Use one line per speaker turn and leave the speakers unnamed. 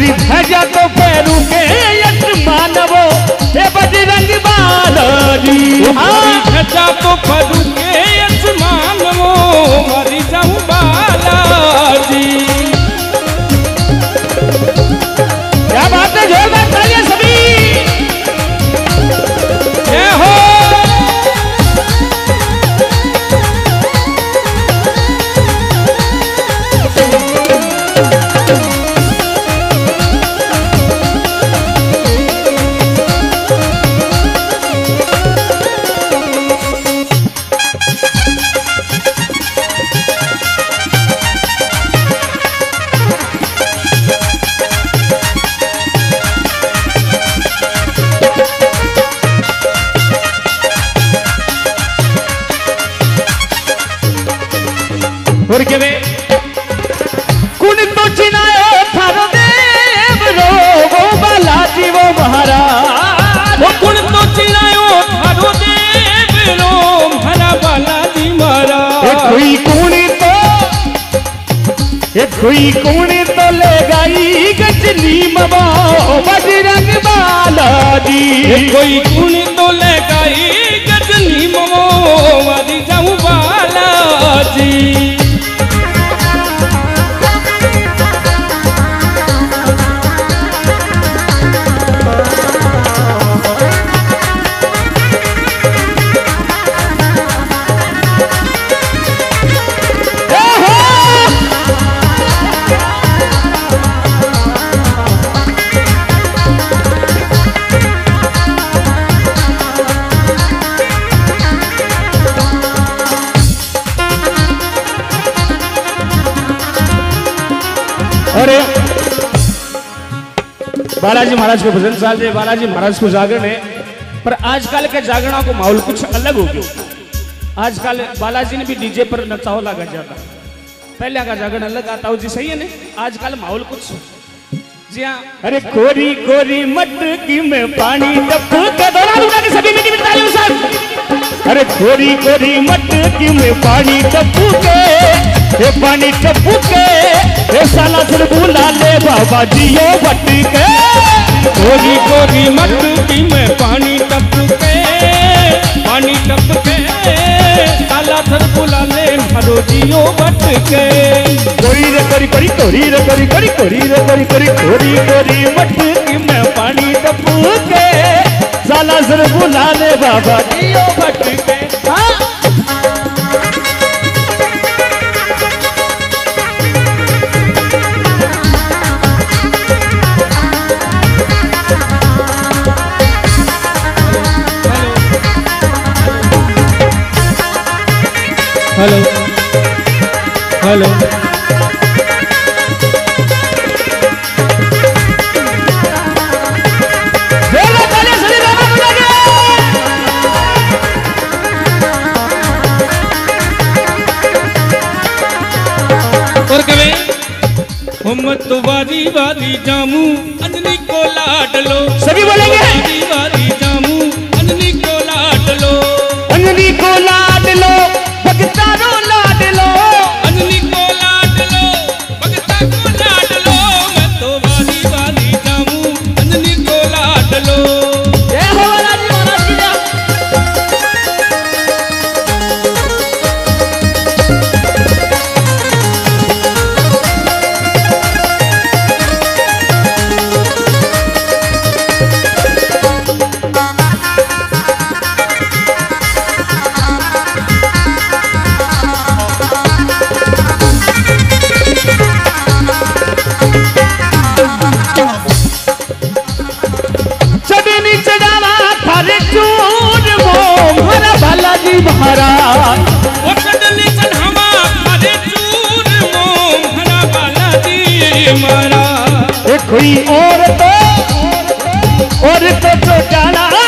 हरी भजा तो पैरू के कोई कौन तो गई गजनी मवा बजरंग बालाजी।
कोई कुणी
अरे, बालाजी महाराज के भजन साल है बालाजी महाराज को जागरण है, पर आजकल के जागरणों को माहौल कुछ अलग हो गया। आजकल बालाजी ने भी डीजे पर नचाओ लगा जाता पहले का जागरण अलग आता हो, जी सही है ना? आजकल माहौल कुछ जी हाँ। अरे, कोरी कोरी मटकी में पानी सभी मिट्टी अरे, कोरी कोरी मटकी में पानी टप्पू के पानी टप्पू के। हे साला फिर बुला ले बाबा जियो बट के।
गोरी गोरी मटकी में पानी टपके पानी टपके। काला थर बुला ले मारो जियो बटके।
कोरी रे कोरी कोरी कोरी रे कोरी कोरी कोरी रे कोरी कोरी कोरी कोरी मटकी में पानी टप्पू के साला फिर बुला ले बाबा जियो बट के
हेलो हेलो और हम तो वारी वारी जामू अंजनी को लाडलो
सभी बोलेंगे मारा। एक हुई औरत औरत जो जाना।